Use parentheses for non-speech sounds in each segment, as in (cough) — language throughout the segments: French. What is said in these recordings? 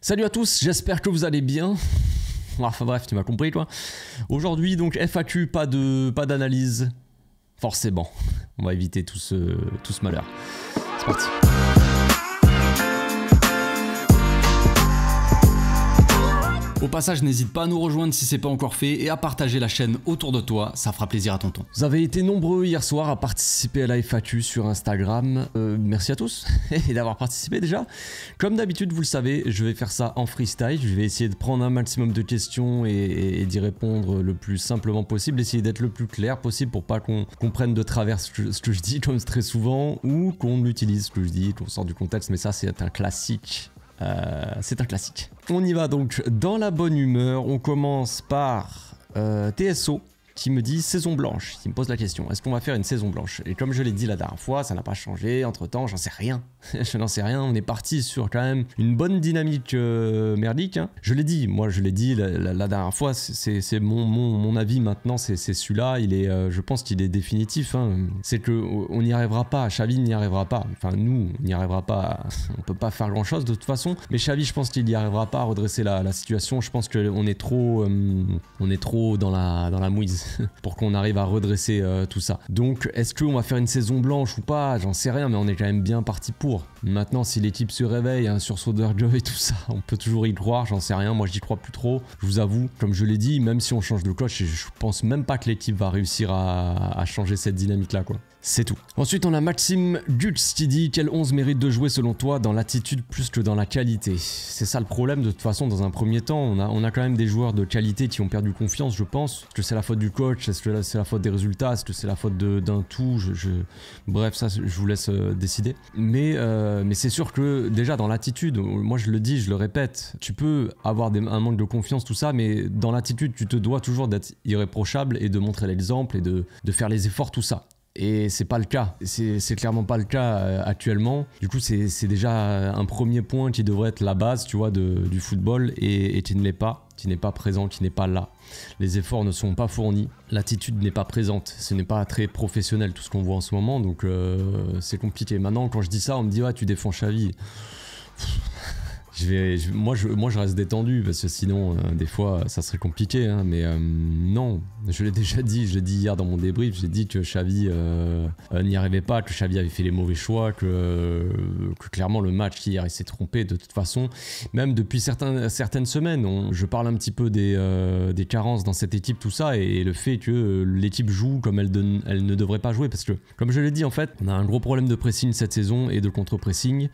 Salut à tous, j'espère que vous allez bien. (laughs) Enfin bref, tu m'as compris toi. Aujourd'hui donc FAQ, pas d'analyse. Forcément, on va éviter tout ce, tout ce malheur. C'est parti. Au passage, n'hésite pas à nous rejoindre si c'est pas encore fait et à partager la chaîne autour de toi, ça fera plaisir à tonton. Vous avez été nombreux hier soir à participer à la FAQ sur Instagram. Euh, merci à tous (laughs) d'avoir participé déjà. Comme d'habitude, vous le savez, je vais faire ça en freestyle. Je vais essayer de prendre un maximum de questions et, d'y répondre le plus simplement possible. Essayer d'être le plus clair possible pour pas qu'on prenne de travers ce que, ce que je dis (laughs) comme très souvent ou qu'on utilise ce que je dis, qu'on sort du contexte. Mais ça, c'est un classique euh, c'est un classique. On y va donc dans la bonne humeur. On commence par euh, TSO qui me dit saison blanche, qui me pose la question, est-ce qu'on va faire une saison blanche? Et comme je l'ai dit la dernière fois, ça n'a pas changé, entre temps j'en sais rien, (laughs) je n'en sais rien, on est parti sur quand même une bonne dynamique euh, merdique. Hein. Je l'ai dit, moi je l'ai dit la, dernière fois, c'est mon, mon, avis maintenant, c'est celui-là, euh, je pense qu'il est définitif, hein. c'est que on n'y arrivera pas, Xavi n'y arrivera pas, enfin nous on n'y arrivera pas, (laughs) on peut pas faire grand chose de toute façon, mais Xavi je pense qu'il n'y arrivera pas à redresser la, situation, je pense qu'on est trop, euh, est trop dans la, dans la mouise. (laughs) pour qu'on arrive à redresser euh, tout ça. Donc est-ce qu'on va faire une saison blanche ou pas? J'en sais rien, mais on est quand même bien parti pour. Maintenant, si l'équipe se réveille hein, sur Soderjoy et tout ça, (laughs) on peut toujours y croire, j'en sais rien. Moi, j'y crois plus trop. Je vous avoue, comme je l'ai dit, même si on change de coach, je pense même pas que l'équipe va réussir à, changer cette dynamique-là, quoi. C'est tout. Ensuite, on a Maxime Gutz qui dit Quel 11 mérite de jouer selon toi dans l'attitude plus que dans la qualité? C'est ça le problème de toute façon dans un premier temps. On a, quand même des joueurs de qualité qui ont perdu confiance, je pense. Est-ce que c'est la faute du coach? Est-ce que c'est la faute des résultats? Est-ce que c'est la faute d'un tout? Je, Bref, ça, je vous laisse euh, décider. Mais, euh, mais c'est sûr que déjà dans l'attitude, moi je le dis, je le répète, tu peux avoir un manque de confiance, tout ça, mais dans l'attitude, tu te dois toujours d'être irréprochable et de montrer l'exemple et de, de faire les efforts, tout ça. Et c'est pas le cas. C'est clairement pas le cas euh, actuellement. Du coup, c'est déjà un premier point qui devrait être la base, tu vois, du football et, et qui ne l'est pas, qui n'est pas présent, qui n'est pas là. Les efforts ne sont pas fournis, l'attitude n'est pas présente, ce n'est pas très professionnel tout ce qu'on voit en ce moment, donc euh, c'est compliqué. Maintenant, quand je dis ça, on me dit ouais, tu défends Xavi vais, moi, je, je reste détendu parce que sinon, euh, des fois, ça serait compliqué. Hein, mais euh, non, je l'ai (laughs) déjà dit, je l'ai dit hier dans mon débrief, j'ai dit que Xavi euh, n'y arrivait pas, que Xavi avait fait les mauvais choix, que, clairement le match hier il s'est trompé de toute façon. Même depuis certaines semaines, je parle un petit peu des, carences dans cette équipe, tout ça, et, le fait que l'équipe joue comme elle ne devrait pas jouer. Parce que, comme je l'ai dit, en fait, on a un gros problème de pressing cette saison et de contre-pressing.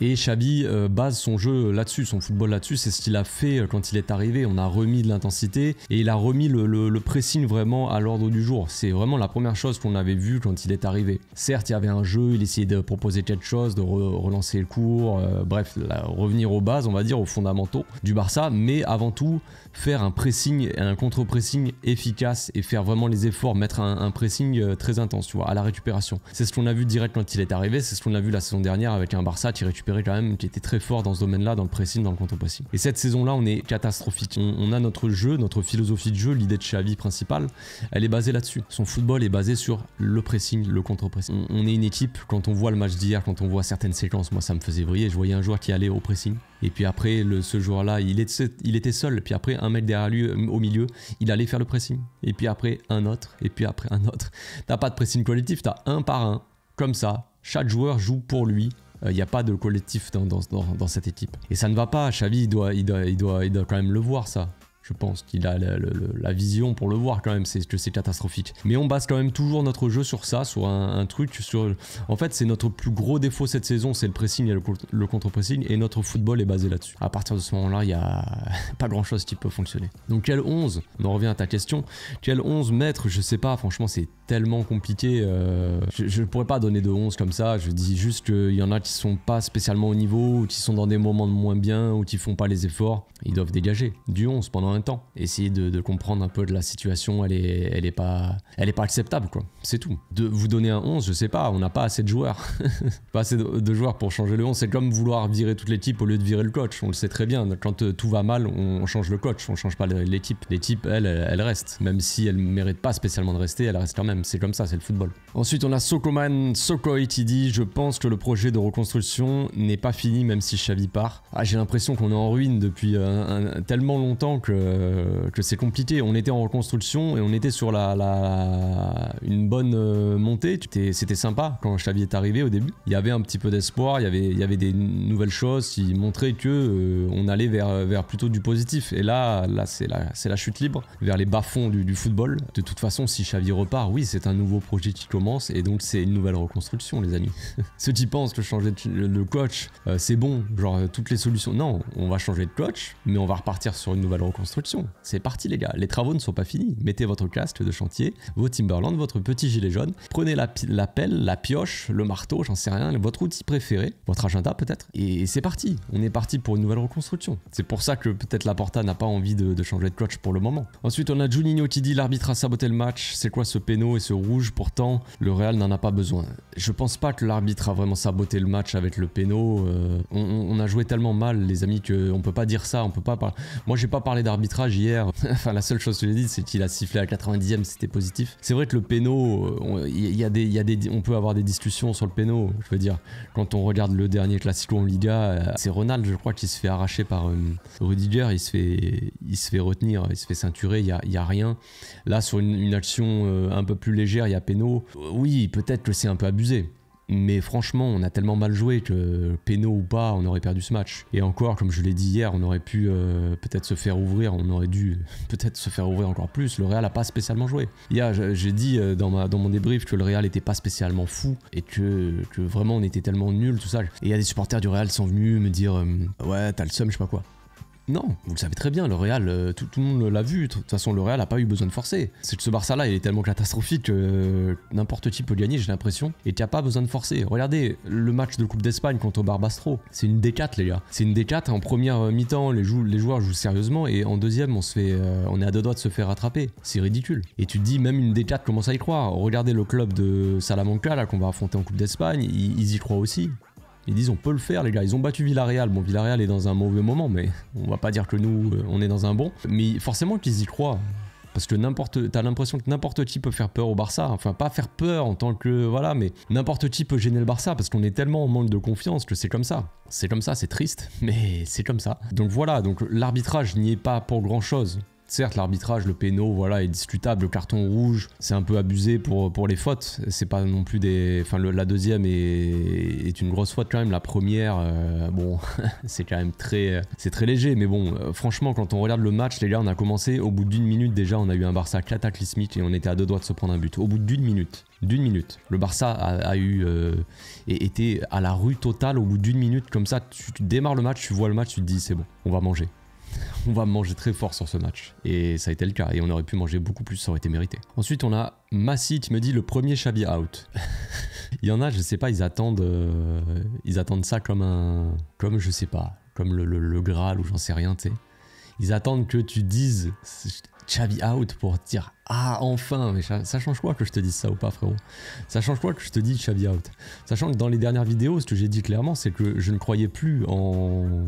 Et Xavi base son jeu là-dessus, son football là-dessus, c'est ce qu'il a fait euh, quand il est arrivé. On a remis de l'intensité et il a remis le, pressing vraiment à l'ordre du jour. C'est vraiment la première chose qu'on avait vu quand il est arrivé. Certes, il y avait un jeu, il essayait de proposer quelque chose, de relancer le cours, euh, bref, revenir aux bases, on va dire, aux fondamentaux du Barça, mais avant tout, faire un pressing, un contre-pressing efficace et faire vraiment les efforts, mettre un, pressing euh, très intense, tu vois, à la récupération. C'est ce qu'on a vu direct quand il est arrivé, c'est ce qu'on a vu la saison dernière avec un Barça qui quand même, qui était très fort dans ce domaine-là, dans le pressing, dans le contre-pressing. Et cette saison-là, on est catastrophique. On, a notre jeu, notre philosophie de jeu, l'idée de Xavi principale, elle est basée là-dessus. Son football est basé sur le pressing, le contre-pressing. On, est une équipe, quand on voit le match d'hier, quand on voit certaines séquences, moi ça me faisait briller, je voyais un joueur qui allait au pressing. Et puis après, ce joueur-là, il, il était seul. Puis après, un mec derrière lui euh, au milieu, il allait faire le pressing. Et puis après, un autre. Et puis après, un autre. T'as pas de pressing collectif, t'as un par un. Comme ça, chaque joueur joue pour lui. Il euh, n'y a pas de collectif dans, cette équipe. Et ça ne va pas. Xavi, doit, il doit, il doit, il doit quand même le voir, ça. Je pense qu'il a la, vision pour le voir quand même, c'est que c'est catastrophique. Mais on base quand même toujours notre jeu sur ça, sur un, truc. En fait, c'est notre plus gros défaut cette saison, c'est le pressing et le, contre-pressing, et notre football est basé là-dessus. À partir de ce moment-là, il n'y a (laughs) pas grand-chose qui peut fonctionner. Donc quel 11 On en revient à ta question. Quel 11 mettre Je sais pas, franchement, c'est tellement compliqué. Euh, je ne pourrais pas donner de 11 comme ça, je dis juste qu'il y en a qui sont pas spécialement au niveau, ou qui sont dans des moments de moins bien, ou qui font pas les efforts. Ils doivent dégager du 11 pendant un temps. Essayer de, comprendre un peu de la situation, elle est, elle est, pas, elle est pas acceptable, quoi. C'est tout. De vous donner un 11, je sais pas, on n'a pas assez de joueurs. (laughs) pas assez de, joueurs pour changer le 11. C'est comme vouloir virer toute l'équipe au lieu de virer le coach. On le sait très bien. Quand euh, tout va mal, on, change le coach, on change pas l'équipe. L'équipe, elle, elle, reste. Même si elle mérite pas spécialement de rester, elle reste quand même. C'est comme ça, c'est le football. Ensuite, on a Sokoman Sokoi qui dit Je pense que le projet de reconstruction n'est pas fini, même si Xavi part. Ah, j'ai l'impression qu'on est en ruine depuis euh, tellement longtemps que, que c'est compliqué. On était en reconstruction et on était sur la, la une bonne euh, montée. C'était sympa quand Xavi est arrivé au début. Il y avait un petit peu d'espoir, il, y avait, des nouvelles choses qui montraient que euh, on allait vers, plutôt du positif. Et là, là c'est la, chute libre vers les bas-fonds du, football. De toute façon, si Xavi repart, oui, c'est un nouveau projet qui commence et donc c'est une nouvelle reconstruction, les amis. (laughs) Ceux qui pensent que changer de coach, c'est bon, genre toutes les solutions. Non, on va changer de coach, mais on va repartir sur une nouvelle reconstruction. C'est parti les gars, les travaux ne sont pas finis. Mettez votre casque de chantier, vos Timberland, votre petit gilet jaune, prenez la, pelle, la pioche, le marteau, j'en sais rien, votre outil préféré, votre agenda peut-être, et c'est parti. On est parti pour une nouvelle reconstruction. C'est pour ça que peut-être la Porta n'a pas envie de, changer de coach pour le moment. Ensuite, on a Juninho qui dit l'arbitre a saboté le match, c'est quoi ce péno et ce rouge? Pourtant, le Real n'en a pas besoin. Je pense pas que l'arbitre a vraiment saboté le match avec le péno. Euh, on, a joué tellement mal, les amis, qu'on peut pas dire ça. On peut pas Moi, j'ai pas parlé d'arbitrage hier. (laughs) enfin, la seule chose que j'ai dit, c'est qu'il a sifflé à 90e, c'était positif. C'est vrai que le péno, il y, a des, y a des, on peut avoir des discussions sur le péno. Je veux dire, quand on regarde le dernier Classico en Liga, euh, c'est Ronald, je crois, qui se fait arracher par euh, Rudiger. Il se fait, il se fait retenir, il se fait ceinturer. Il y a, y a, rien. Là, sur une, une action euh, un peu plus légère, il y a péno. Oui, peut-être que c'est un peu abusé. Mais franchement, on a tellement mal joué que péno ou pas, on aurait perdu ce match. Et encore, comme je l'ai dit hier, on aurait pu euh, peut-être se faire ouvrir, on aurait dû (laughs) peut-être se faire ouvrir encore plus. Le Real n'a pas spécialement joué. J'ai dit euh, dans, ma, mon débrief que le Real n'était pas spécialement fou et que, que vraiment on était tellement nul, tout ça. Et il y a des supporters du Real qui sont venus me dire euh, Ouais, t'as le seum, je sais pas quoi. Non, vous le savez très bien, le Real, euh, tout, le monde l'a vu. De toute façon, le Real n'a pas eu besoin de forcer. Ce Barça-là, il est tellement catastrophique que n'importe qui peut gagner, j'ai l'impression, et tu n'as pas besoin de forcer. Regardez le match de Coupe d'Espagne contre Barbastro. C'est une D4, les gars. C'est une D4. En première mi-temps, les, joueurs jouent sérieusement, et en deuxième, on, se fait, euh, on est à deux doigts de se faire rattraper. C'est ridicule. Et tu te dis, même une D4 commence à y croire. Regardez le club de Salamanca, là, qu'on va affronter en Coupe d'Espagne, ils y croient aussi. Ils disent on peut le faire les gars, ils ont battu Villarreal. Bon Villarreal est dans un mauvais moment mais on va pas dire que nous euh, on est dans un bon. Mais forcément qu'ils y croient. Parce que n'importe, t'as l'impression que n'importe qui peut faire peur au Barça. Enfin, pas faire peur en tant que voilà, mais n'importe qui peut gêner le Barça parce qu'on est tellement en manque de confiance que c'est comme ça. C'est comme ça, c'est triste, (laughs) mais c'est comme ça. Donc voilà, donc l'arbitrage n'y est pas pour grand chose. Certes, l'arbitrage, le péno, voilà, est discutable. Le carton rouge, c'est un peu abusé pour, les fautes. C'est pas non plus des. Enfin, la deuxième est, est, une grosse faute quand même. La première, euh, bon, (laughs) c'est quand même très. C'est très léger. Mais bon, euh, franchement, quand on regarde le match, les gars, on a commencé. Au bout d'une minute, déjà, on a eu un Barça cataclysmique et on était à deux doigts de se prendre un but. Au bout d'une minute. D'une minute. Le Barça a, eu. Euh, était à la rue totale au bout d'une minute. Comme ça, tu démarres le match, tu vois le match, tu te dis, c'est bon, on va manger on va manger très fort sur ce match. Et ça a été le cas. Et on aurait pu manger beaucoup plus, ça aurait été mérité. Ensuite, on a Massi qui me dit le premier Xavi out. (laughs) Il y en a, je sais pas, ils attendent, euh, ils attendent ça comme un, comme je sais pas, comme le, Graal ou j'en sais rien, tu sais. Ils attendent que tu dises Xavi out pour dire ah enfin mais ça, change quoi que je te dise ça ou pas frérot? Ça change quoi que je te dise Xavi out? Sachant que dans les dernières vidéos ce que j'ai dit clairement c'est que je ne croyais plus en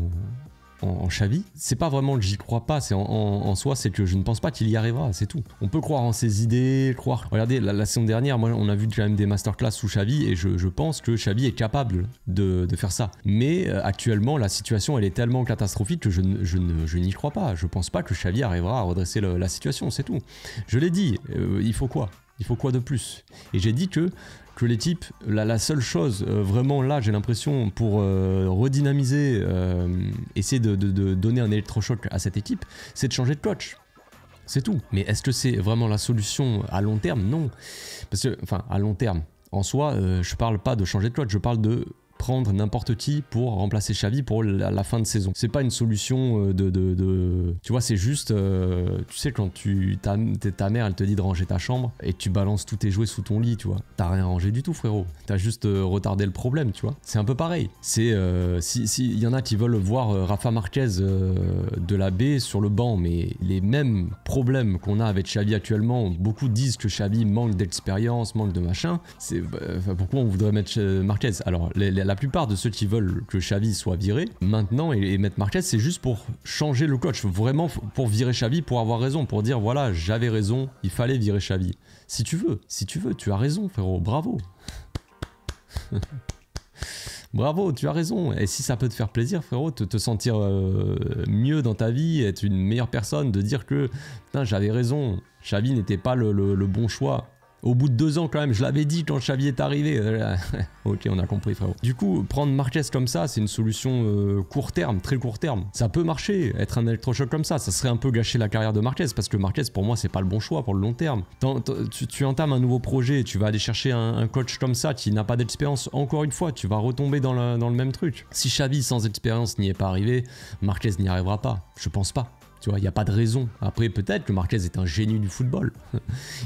en, Xavi, c'est pas vraiment que j'y crois pas, c'est en, soi, c'est que je ne pense pas qu'il y arrivera, c'est tout. On peut croire en ses idées, croire. Regardez, la, saison dernière, moi, on a vu quand même des masterclass sous Xavi et je, pense que Xavi est capable de, faire ça. Mais euh, actuellement, la situation, elle est tellement catastrophique que je, je, n'y crois pas. Je pense pas que Xavi arrivera à redresser la situation, c'est tout. Je l'ai dit, euh, il faut quoi? Il faut quoi de plus? Et j'ai dit que que les types, la, seule chose euh, vraiment là, j'ai l'impression, pour euh, redynamiser, euh, essayer de, donner un électrochoc à cette équipe, c'est de changer de coach. C'est tout. Mais est-ce que c'est vraiment la solution à long terme? Non. Parce que, enfin, à long terme, en soi, je parle pas de changer de coach, je parle de prendre n'importe qui pour remplacer Xavi pour la, fin de saison. C'est pas une solution euh, de, de, tu vois, c'est juste, euh, tu sais quand tu ta, ta mère elle te dit de ranger ta chambre et tu balances tous tes jouets sous ton lit, tu vois. T'as rien rangé du tout, frérot. T'as juste retardé le problème, tu vois. C'est un peu pareil. C'est si s'il y en a qui veulent voir Rafa Marquez de la baie sur le banc, mais les mêmes problèmes qu'on a avec Xavi actuellement, beaucoup disent que Xavi manque d'expérience, manque de machin. C'est bah, pourquoi on voudrait mettre Marquez? Alors la plupart de ceux qui veulent que Xavi soit viré maintenant et, mettre Marquez, c'est juste pour changer le coach, vraiment pour virer Xavi, pour avoir raison, pour dire voilà j'avais raison, il fallait virer Xavi. Si tu veux, si tu veux, tu as raison frérot, bravo. (laughs) Bravo, tu as raison. Et si ça peut te faire plaisir, frérot, te, te sentir euh, mieux dans ta vie, être une meilleure personne, de dire que j'avais raison, Xavi n'était pas le bon choix. Au bout de deux ans, quand même, je l'avais dit quand Xavi est arrivé. (laughs) ok, on a compris, frérot. Du coup, prendre Marquez comme ça, c'est une solution euh, court terme, très court terme. Ça peut marcher, être un électrochoc comme ça. Ça serait un peu gâcher la carrière de Marquez parce que Marquez, pour moi, c'est pas le bon choix pour le long terme. Tu, entames un nouveau projet, tu vas aller chercher un, coach comme ça qui n'a pas d'expérience. Encore une fois, tu vas retomber dans, dans le même truc. Si Xavi, sans expérience, n'y est pas arrivé, Marquez n'y arrivera pas. Je pense pas. Tu vois, il n'y a pas de raison. Après, peut-être que Marquez est un génie du football (laughs)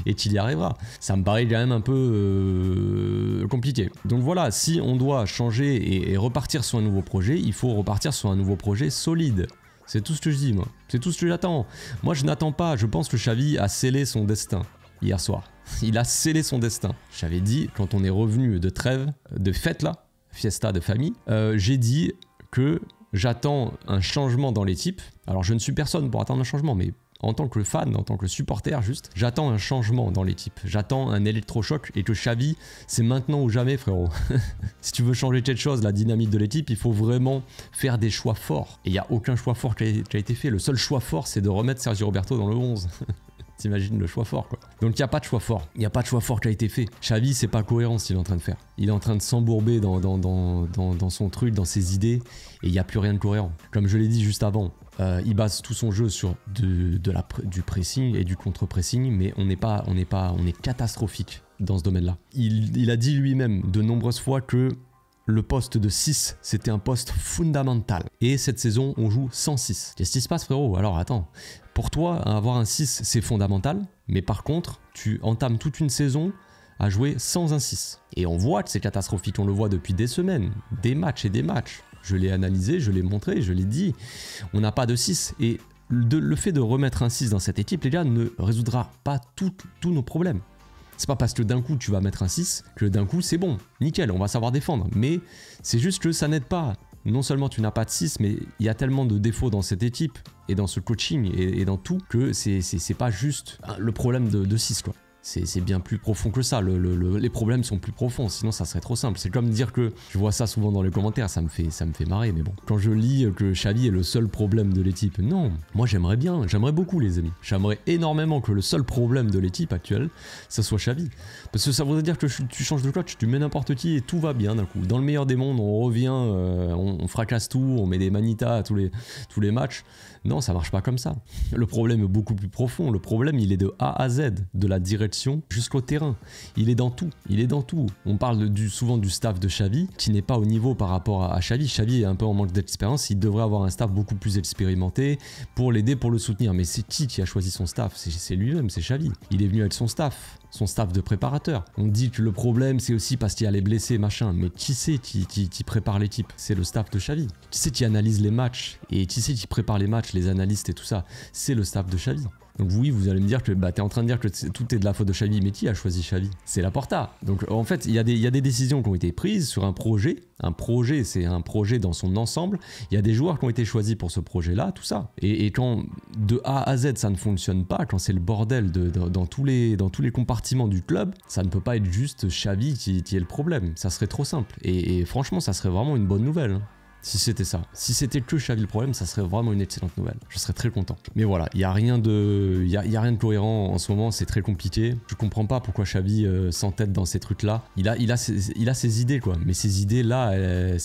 et qu'il y arrivera. Ça me paraît quand même un peu euh, compliqué. Donc voilà, si on doit changer et, repartir sur un nouveau projet, il faut repartir sur un nouveau projet solide. C'est tout ce que je dis, moi. C'est tout ce que j'attends. Moi, je n'attends pas. Je pense que Xavi a scellé son destin hier soir. (laughs) Il a scellé son destin. J'avais dit, quand on est revenu de trêve, de fête là, fiesta de famille, euh, j'ai dit que j'attends un changement dans les types. Alors je ne suis personne pour attendre un changement, mais en tant que fan, en tant que supporter juste, j'attends un changement dans l'équipe. J'attends un électrochoc et que Xavi, c'est maintenant ou jamais frérot. (laughs) si tu veux changer quelque chose, la dynamique de l'équipe, il faut vraiment faire des choix forts. Et il n'y a aucun choix fort qui a, été fait. Le seul choix fort, c'est de remettre Sergio Roberto dans le 11. (laughs) T'imagines le choix fort, quoi. Donc il n'y a pas de choix fort. Il n'y a pas de choix fort qui a été fait. Xavi, c'est pas cohérent ce qu'il est en train de faire. Il est en train de s'embourber dans son truc, dans ses idées, et il n'y a plus rien de cohérent. Comme je l'ai dit juste avant, euh, il base tout son jeu sur du pressing et du contre-pressing, mais on n'est pas, est catastrophique dans ce domaine-là. Il a dit lui-même de nombreuses fois que le poste de 6, c'était un poste fondamental. Et cette saison, on joue sans 6. Qu'est-ce qui se passe, frérot? Alors attends, pour toi, avoir un 6, c'est fondamental, mais par contre, tu entames toute une saison à jouer sans un 6. Et on voit que c'est catastrophique, on le voit depuis des semaines, des matchs et des matchs. Je l'ai analysé, je l'ai montré, je l'ai dit. On n'a pas de 6. Et le fait de remettre un 6 dans cette équipe, les gars, ne résoudra pas tous nos problèmes. C'est pas parce que d'un coup tu vas mettre un 6 que d'un coup c'est bon, nickel, on va savoir défendre. Mais c'est juste que ça n'aide pas. Non seulement tu n'as pas de 6, mais il y a tellement de défauts dans cette équipe et dans ce coaching et, dans tout que c'est pas juste le problème de, de 6 quoi c'est bien plus profond que ça. les problèmes sont plus profonds, sinon ça serait trop simple. C'est comme dire que je vois ça souvent dans les commentaires, ça me fait, ça me fait marrer, mais bon. Quand je lis que Xavi est le seul problème de l'équipe, non. Moi j'aimerais bien, j'aimerais beaucoup les amis. J'aimerais énormément que le seul problème de l'équipe actuelle, ça soit Xavi. Parce que ça voudrait dire que tu changes de coach, tu mets n'importe qui et tout va bien d'un coup. Dans le meilleur des mondes, on revient, euh, on, fracasse tout, on met des manitas à tous les, tous les matchs. Non, ça marche pas comme ça. Le problème est beaucoup plus profond. Le problème, il est de A à Z, de la direction jusqu'au terrain. Il est dans tout. Il est dans tout. On parle du, souvent du staff de Xavi, qui n'est pas au niveau par rapport à, Xavi. Xavi est un peu en manque d'expérience. Il devrait avoir un staff beaucoup plus expérimenté pour l'aider, pour le soutenir. Mais c'est qui qui a choisi son staff? C'est lui-même, c'est Xavi. Il est venu avec son staff son staff de préparateur. On dit que le problème c'est aussi parce qu'il y a les blessés, machin, mais qui c'est qui, prépare l'équipe? C'est le staff de Xavi. Qui c'est qui analyse les matchs? Et qui c'est qui prépare les matchs, les analystes et tout ça? C'est le staff de Xavi. Donc oui, vous allez me dire que bah, tu es en train de dire que tout est de la faute de Xavi, mais qui a choisi Xavi? C'est la Porta. Donc en fait, il y, a des, décisions qui ont été prises sur un projet. Un projet, c'est un projet dans son ensemble. Il y a des joueurs qui ont été choisis pour ce projet-là, tout ça. Et, quand de A à Z, ça ne fonctionne pas, quand c'est le bordel de, dans, tous les, compartiments du club, ça ne peut pas être juste Xavi qui, est le problème. Ça serait trop simple. Et, et franchement, ça serait vraiment une bonne nouvelle. Si c'était ça. Si c'était que Xavi le problème, ça serait vraiment une excellente nouvelle. Je serais très content. Mais voilà, il n'y a, rien de, y rien de cohérent en ce moment, c'est très compliqué. Je comprends pas pourquoi Xavi euh, s'entête dans ces trucs-là. Il a, il, a ses, idées, quoi. Mais ces idées-là,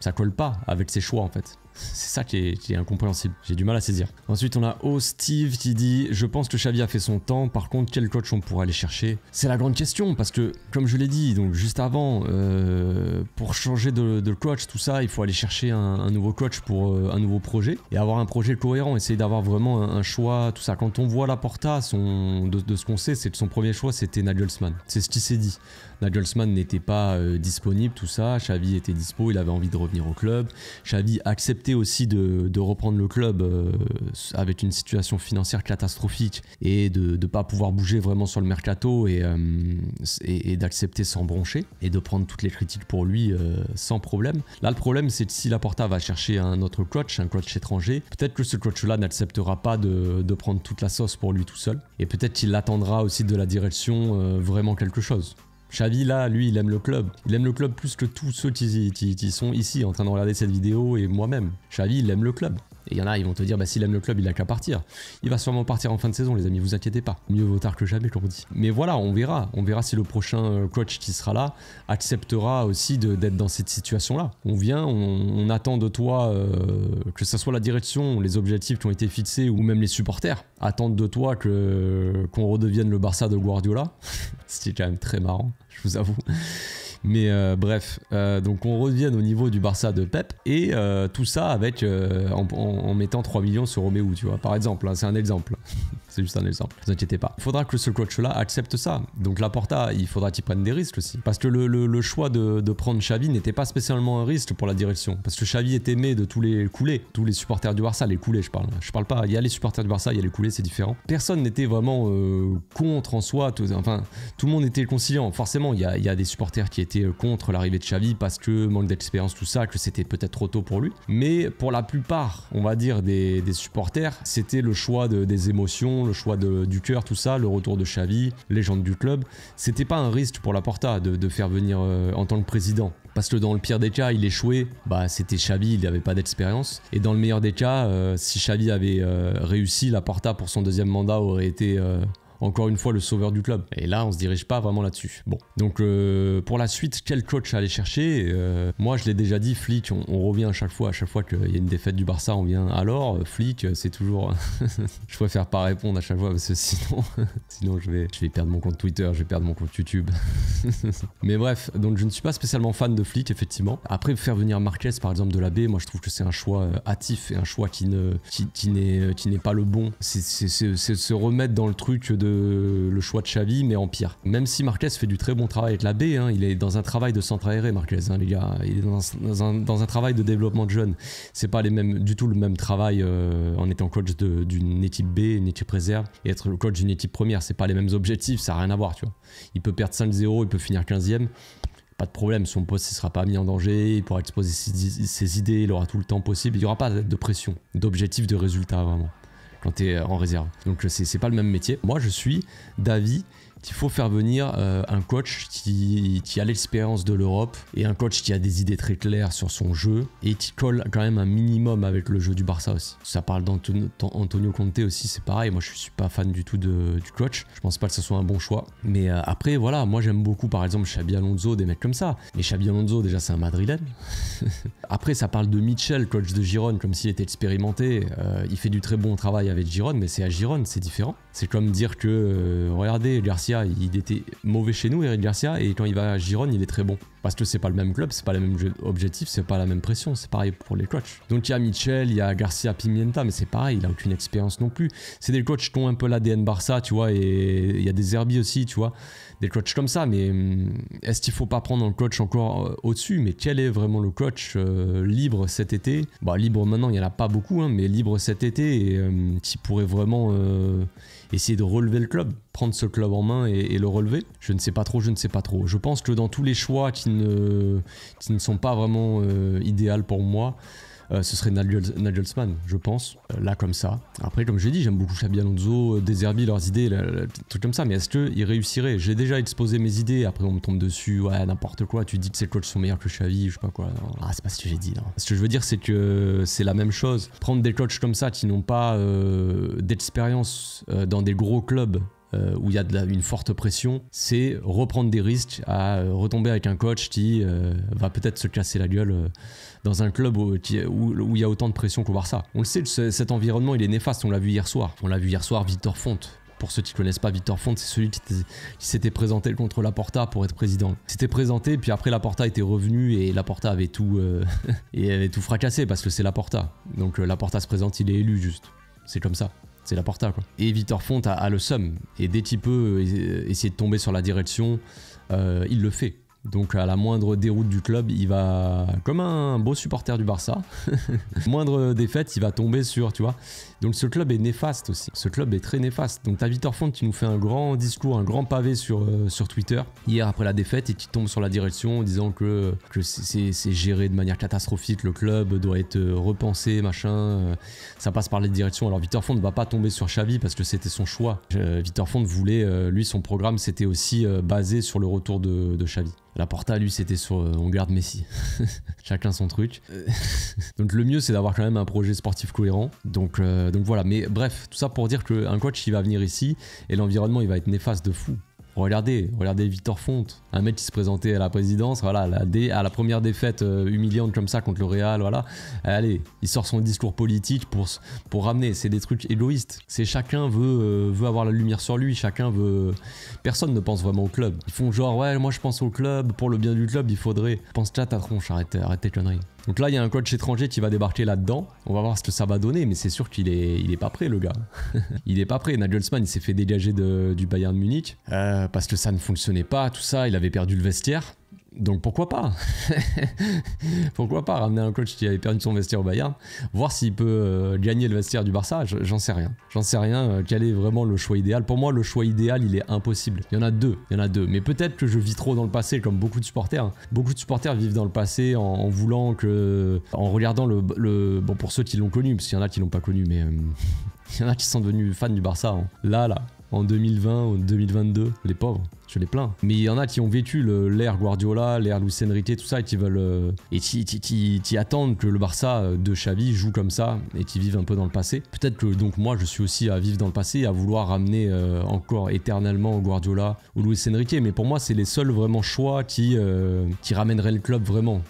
ça colle pas avec ses choix, en fait. C'est ça qui est, incompréhensible. J'ai du mal à saisir. Ensuite, on a O Steve qui dit Je pense que Xavi a fait son temps. Par contre, quel coach on pourrait aller chercher? C'est la grande question parce que, comme je l'ai dit, donc juste avant, euh, pour changer de, coach, tout ça, il faut aller chercher un, nouveau coach pour euh, un nouveau projet et avoir un projet cohérent. Essayer d'avoir vraiment un, choix, tout ça. Quand on voit la Porta, de, ce qu'on sait, c'est que son premier choix c'était Nagelsmann. C'est ce qui s'est dit. Nagelsmann n'était pas euh, disponible, tout ça. Xavi était dispo, il avait envie de revenir au club. Xavi aussi de, reprendre le club euh, avec une situation financière catastrophique et de ne pas pouvoir bouger vraiment sur le mercato euh, et, d'accepter sans broncher et de prendre toutes les critiques pour lui sans problème. Là, le problème, c'est que si Laporta va chercher un autre coach, un coach étranger, peut-être que ce coach-là n'acceptera pas de, prendre toute la sauce pour lui tout seul. Et peut-être qu'il attendra aussi de la direction vraiment quelque chose. Xavi, là, lui, il aime le club. Il aime le club plus que tous ceux qui, sont ici en train de regarder cette vidéo et moi-même. Xavi, il aime le club. Et il y en a, ils vont te dire, bah s'il aime le club, il a qu'à partir. Il va sûrement partir en fin de saison, les amis, vous inquiétez pas. Mieux vaut tard que jamais, comme on dit. Mais voilà, on verra. On verra si le prochain euh, coach qui sera là acceptera aussi d'être dans cette situation-là. On vient, on, attend de toi, euh, que ce soit la direction, les objectifs qui ont été fixés ou même les supporters, attendent de toi qu'on redevienne le Barça de Guardiola. (laughs) C'était quand même très marrant, (laughs) je vous avoue. Mais euh, bref, euh, donc on revient au niveau du Barça de Pep et euh, tout ça avec en, mettant 3 millions sur Romeo, tu vois. Par exemple, hein, c'est un exemple. C'est juste un exemple. Ne vous inquiétez pas. Il faudra que ce coach-là accepte ça. Donc la Porta, il faudra qu'il prenne des risques aussi. Parce que le, choix de, prendre Xavi n'était pas spécialement un risque pour la direction. Parce que Xavi est aimé de tous les coulés, tous les supporters du Barça, les coulés, je parle. Je parle pas. Il y a les supporters du Barça, il y a les coulés, c'est différent. Personne n'était vraiment contre en soi. enfin, tout le monde était conciliant. Forcément, il y a des supporters qui étaient euh, contre l'arrivée de Xavi parce que manque d'expérience, tout ça, que c'était peut-être trop tôt pour lui. Mais pour la plupart, on va dire, des, supporters, c'était le choix des émotions, le choix du cœur, tout ça, le retour de Xavi, légende du club. C'était pas un risque pour la Porta de, faire venir euh, en tant que président. Parce que dans le pire des cas, il échouait, bah c'était Xavi, il n'avait pas d'expérience. Et dans le meilleur des cas, euh, si Xavi avait réussi, la Porta pour son deuxième mandat aurait été encore une fois le sauveur du club. Et là, on se dirige pas vraiment là-dessus. Bon, donc euh, pour la suite, quel coach aller chercher? Euh, Moi, je l'ai déjà dit, Flick, on, revient à chaque fois, à chaque fois qu'il y a une défaite du Barça, on vient. Alors, euh, Flick, c'est toujours. (laughs) je préfère pas répondre à chaque fois parce que sinon, (laughs) sinon je vais, je vais perdre mon compte Twitter, je vais perdre mon compte YouTube. (laughs) Mais bref, donc je ne suis pas spécialement fan de Flick, effectivement. Après, faire venir Marquez, par exemple, de la B, moi je trouve que c'est un choix hâtif et un choix qui ne, qui, qui n'est pas le bon. C'est se remettre dans le truc de le choix de Xavi, mais en pire. Même si Marquez fait du très bon travail avec la B, hein, il est dans un travail de centre aéré, Marquez, hein, les gars. Il est dans un, travail de développement de jeunes. C'est pas les mêmes, du tout le même travail euh, en étant coach d'une équipe B, une équipe réserve, et être le coach d'une équipe première. C'est pas les mêmes objectifs, ça n'a rien à voir, tu vois. Il peut perdre 5-0, il peut finir 15ème pas de problème, son poste ne sera pas mis en danger, il pourra exposer ses, idées, il aura tout le temps possible, il n'y aura pas de pression, d'objectif, de résultat vraiment quand tu es en réserve. Donc c'est pas le même métier. Moi je suis d'avis il faut faire venir euh, un coach qui, a l'expérience de l'Europe et un coach qui a des idées très claires sur son jeu et qui colle quand même un minimum avec le jeu du Barça aussi. Ça parle d'Antonio Conte aussi, c'est pareil. Moi, je suis pas fan du tout du coach. Je pense pas que ce soit un bon choix. Mais euh, après, voilà, moi j'aime beaucoup par exemple Xabi Alonso, des mecs comme ça. Mais Xabi Alonso, déjà, c'est un Madrilène. (laughs) après, ça parle de Mitchell, coach de Giron, comme s'il était expérimenté. Euh, il fait du très bon travail avec Giron, mais c'est à Giron, c'est différent. C'est comme dire que, regardez, Garcia il était mauvais chez nous, Eric Garcia, et quand il va à Gironne, il est très bon. Parce que c'est pas le même club, c'est pas le même objectif, c'est pas la même pression, c'est pareil pour les coachs. Donc il y a Michel, il y a Garcia Pimienta, mais c'est pareil, il a aucune expérience non plus. C'est des coachs qui ont un peu l'ADN Barça, tu vois, et il y a des Herbie aussi, tu vois, des coachs comme ça, mais hum, est-ce qu'il faut pas prendre un coach encore euh, au-dessus? Mais quel est vraiment le coach euh, libre cet été? Bah libre maintenant, il y en a pas beaucoup, hein, mais libre cet été et hum, qui pourrait vraiment euh, essayer de relever le club, prendre ce club en main et, le relever. Je ne sais pas trop, je ne sais pas trop. Je pense que dans tous les choix qui ne, qui ne sont pas vraiment euh, idéaux pour moi, euh, ce serait Nagelsmann, je pense, euh, là comme ça. Après, comme j'ai dit, j'aime beaucoup Xabi Alonso, Deserbi, leurs idées, tout comme ça, mais est-ce qu'ils réussiraient J'ai déjà exposé mes idées, après on me tombe dessus, ouais, n'importe quoi, tu dis que ces coachs sont meilleurs que Xavi, je sais pas quoi. Ah, c'est pas ce que j'ai dit, non. Ce que je veux dire, c'est que c'est la même chose. Prendre des coachs comme ça qui n'ont pas d'expérience dans des gros clubs euh, où il y a une forte pression, c'est reprendre des risques à euh, retomber avec un coach qui euh, va peut-être se casser la gueule dans un club où, il y a autant de pression qu'au Barça. On le sait, ce- cet environnement, il est néfaste. On l'a vu hier soir. On l'a vu hier soir, Victor Fonte. Pour ceux qui connaissent pas Victor Fonte, c'est celui qui, était- qui s'était présenté contre Laporta pour être président. S'était présenté, puis après Laporta était revenu et Laporta avait tout, (laughs) et avait tout fracassé parce que c'est Laporta. Donc Laporta se présente, il est élu juste. C'est comme ça. C'est Laporta quoi. Et Victor Fonte a, le seum. Et dès qu'il peut euh, essayer de tomber sur la direction, euh, il le fait. Donc à la moindre déroute du club, il va, comme un beau supporter du Barça, (laughs) moindre défaite, il va tomber sur, tu vois. Donc ce club est néfaste aussi. Ce club est très néfaste. Donc t'as Victor Font qui nous fait un grand discours, un grand pavé sur, euh, Twitter hier après la défaite et tombe sur la direction en disant que, que c'est- géré de manière catastrophique, le club doit être euh, repensé, machin. euh, ça passe par les directions. Alors Victor Font ne va pas tomber sur Xavi parce que c'était son choix. Euh, Victor Font voulait, lui, son programme c'était aussi basé sur le retour de, de Xavi. La Porta, lui, c'était sur euh, on garde Messi. (laughs) Chacun son truc. Euh, (laughs) donc le mieux, c'est d'avoir quand même un projet sportif cohérent. Donc, euh, donc voilà. Mais bref, tout ça pour dire qu'un coach, il va venir ici et l'environnement, il va être néfaste de fou. Regardez, regardez Victor Fonte, un mec qui se présentait à la présidence, voilà, la dé- à la première défaite euh, humiliante comme ça contre le Real, voilà. Allez, il sort son discours politique pour, pour ramener. C'est des trucs égoïstes. C'est chacun veut, euh, veut avoir la lumière sur lui, chacun veut. Personne ne pense vraiment au club. Ils font genre, ouais, moi je pense au club, pour le bien du club, il faudrait. Pense là ta tronche, arrête, arrête tes conneries. Donc là, il y a un coach étranger qui va débarquer là-dedans. On va voir ce que ça va donner, mais c'est sûr qu'il est, pas prêt, le gars. (laughs) il est pas prêt. Nagelsmann, il s'est fait dégager du Bayern Munich euh, parce que ça ne fonctionnait pas, tout ça. Il avait perdu le vestiaire. Donc pourquoi pas (laughs) Pourquoi pas ramener un coach qui avait perdu son vestiaire au Bayern, voir s'il peut euh, gagner le vestiaire du Barça Je- J'en sais rien. J'en sais rien. euh, quel est vraiment le choix idéal Pour moi, le choix idéal, il est impossible. Il y en a deux. Il y en a deux. Mais peut-être que je vis trop dans le passé, comme beaucoup de supporters. Beaucoup de supporters vivent dans le passé en, voulant que, en regardant le, le- bon pour ceux qui l'ont connu, parce qu'il y en a qui l'ont pas connu, mais euh, (laughs) il y en a qui sont devenus fans du Barça. hein. Là, là, en 2020 ou 2022, les pauvres, je les plains. Mais il y en a qui ont vécu l'ère Guardiola, l'ère Luis Enrique, tout ça, et qui veulent euh, et qui, attendent que le Barça euh, de Xavi joue comme ça et qui vivent un peu dans le passé. Peut-être que donc moi, je suis aussi à vivre dans le passé, à vouloir ramener euh, encore éternellement Guardiola ou Luis Enrique. Mais pour moi, c'est les seuls vraiment choix qui qui ramèneraient le club vraiment.